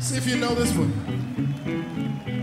See if you know this one.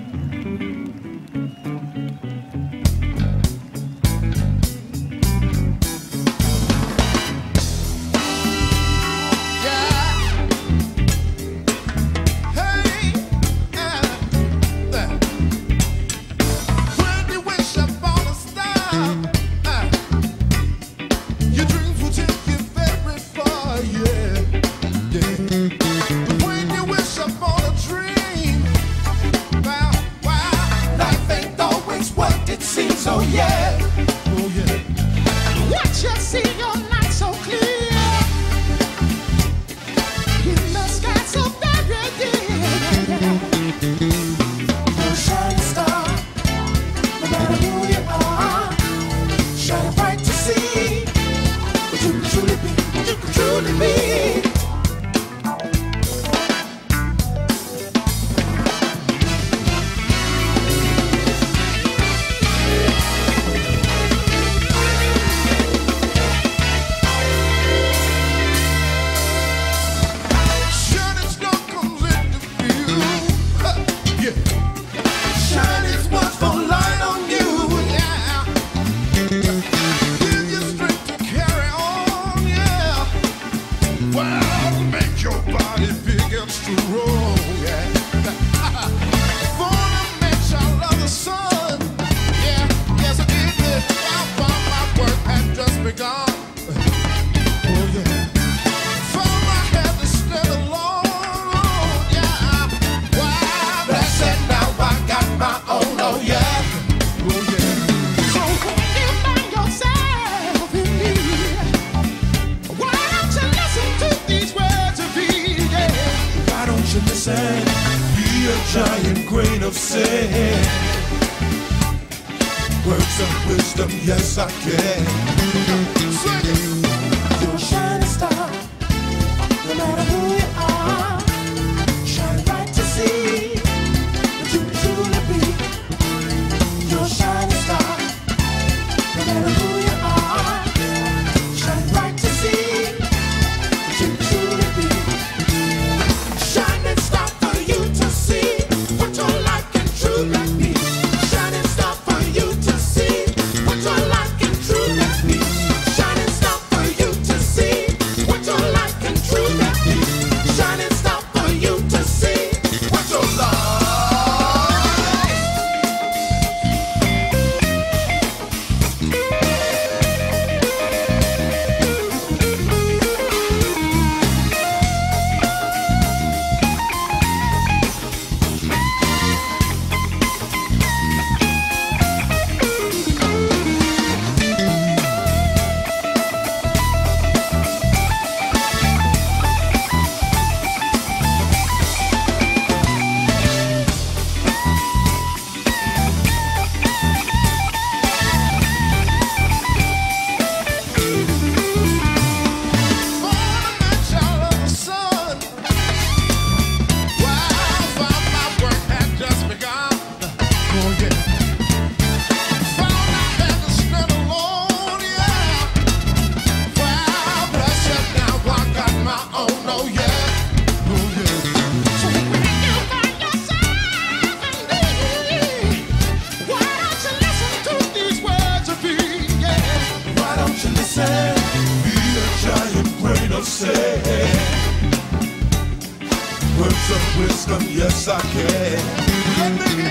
giant grain of sand. Words of wisdom, yes I can. Sing it. sand. Be a giant grain of sand. Words of wisdom, yes I can.